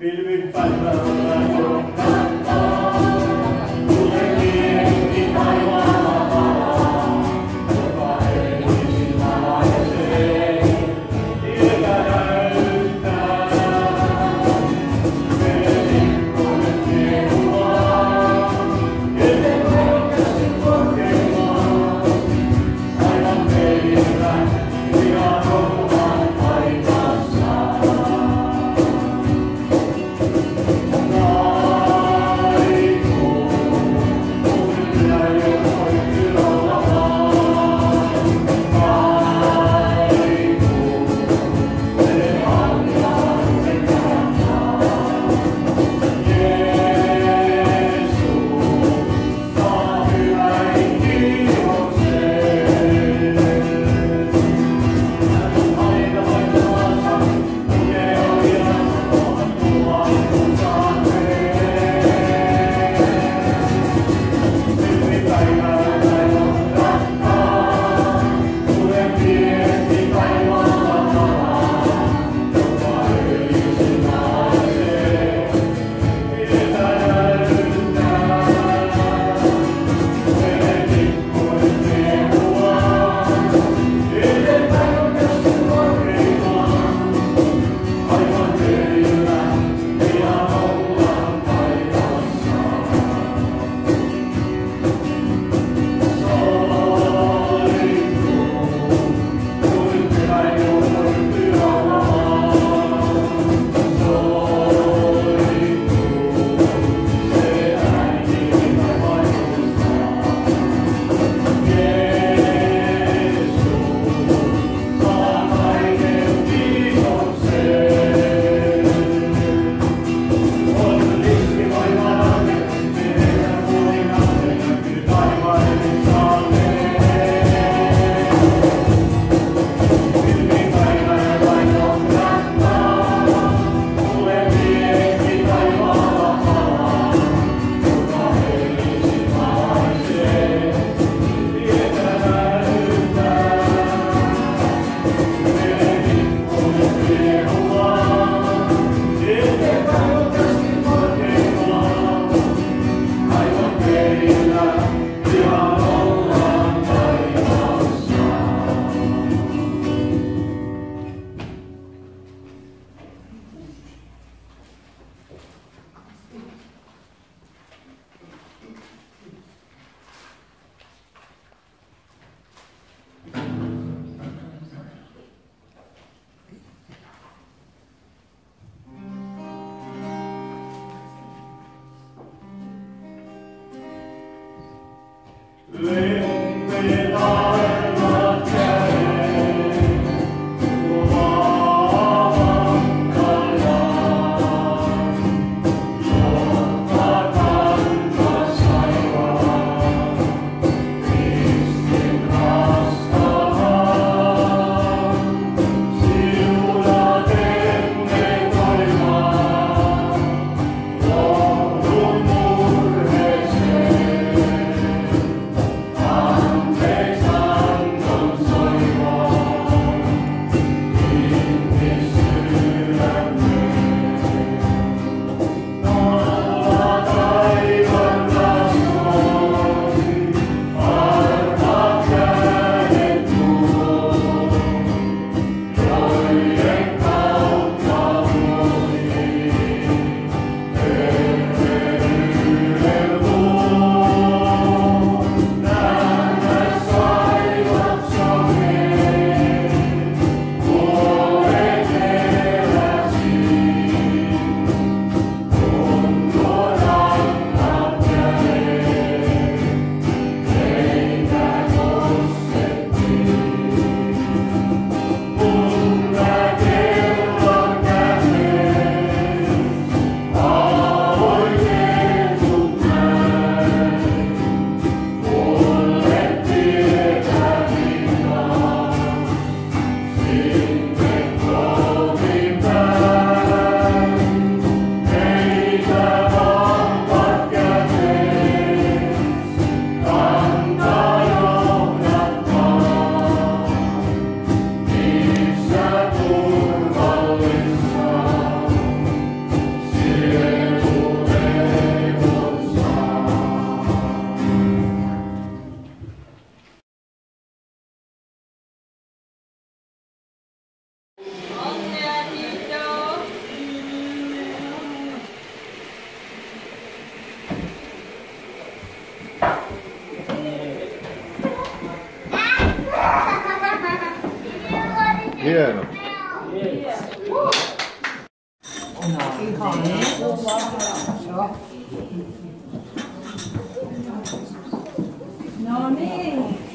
Bilbil palma, palma, palma, piano. No, me.